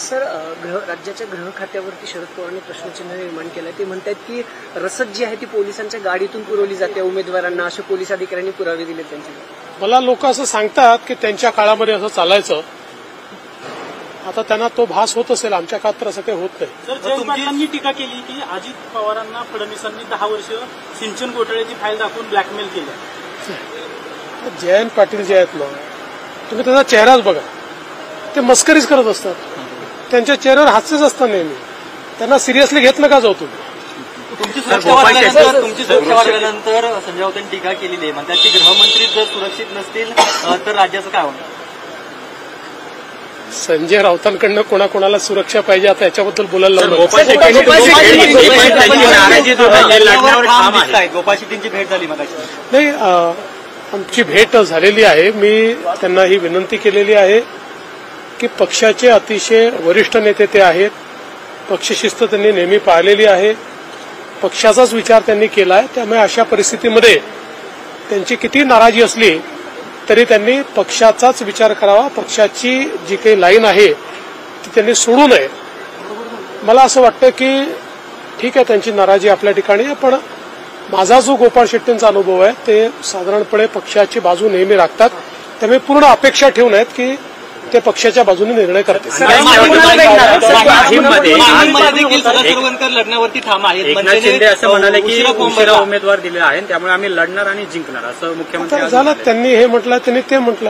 Sir राज्याच्या गृह खात्यावरती शरद पवारांनी प्रश्नचिन्ह निर्माण केलंय. ते म्हणतात की रसद जी आहे ती पोलिसांच्या गाडीतून पुरवली जाते उमेदवारांना. असे पोलीस अधिकाऱ्यांनी पुरावे दिले त्यांचे. मला लोक असं सांगतात की त्यांच्या काळामध्ये असं चालायचं. आता त्यांना तो भास होत असेल आमच्या काळात तर असं काही होत नाही. जयंत पाटलांनी टीका केली की अजित पवारांना फडणवीसांनी दहा वर्ष सिंचन घोटाळ्याची फाईल दाखवून ब्लॅकमेल केलं. जयंत पाटील जे आहेत ना तुम्ही त्याचा चेहराच बघा. ते मस्करीच करत असतात. त्यांच्या चेहऱ्यावर हास्यच असतं नेहमी. त्यांना सिरियसली घेतलं का जाऊ तुम्ही. तुमची सुरक्षा वाढल्यानंतर तुमची सुरक्षा वाढल्यानंतर संजय राऊतांनी टीका केलेली आहे. म्हणतात की गृहमंत्री जर सुरक्षित नसतील तर राज्याचं काय होणार संजय राऊतांकडनं कोणाकोणाला सुरक्षा पाहिजे आता याच्याबद्दल बोलायला गोपाळ शेट्टींची भेट झाली. नाही आमची भेट झालेली आहे. मी त्यांना ही विनंती केलेली आहे. की पक्षाचे अतिशय वरिष्ठ नेते ते आहेत. पक्षशिस्त त्यांनी नेहमी पाळलेली आहे. पक्षाचाच विचार त्यांनी केला आहे त्यामुळे अशा परिस्थितीमध्ये त्यांची किती नाराजी असली तरी त्यांनी पक्षाचाच विचार करावा. पक्षाची जी काही लाईन आहे ती त्यांनी सोडू नये. मला असं वाटतं की ठीक आहे त्यांची नाराजी आपल्या ठिकाणी आहे पण माझा जो गोपाळ शेट्टींचा अनुभव आहे ते साधारणपणे पक्षाची बाजू नेहमी राखतात. त्यामुळे पूर्ण अपेक्षा ठेवून आहेत की ते पक्षाच्या बाजूने निर्णय लढण्यावरती ठाम आहेत एकनाथ शिंदे असं अ, म्हणाले की. उमेदवार दिलेला आहे. त्यामुळे आम्ही लढणार आणि जिंकणार असं मुख्यमंत्री झालं. त्यांनी हे म्हटलं त्यांनी ते म्हटलं.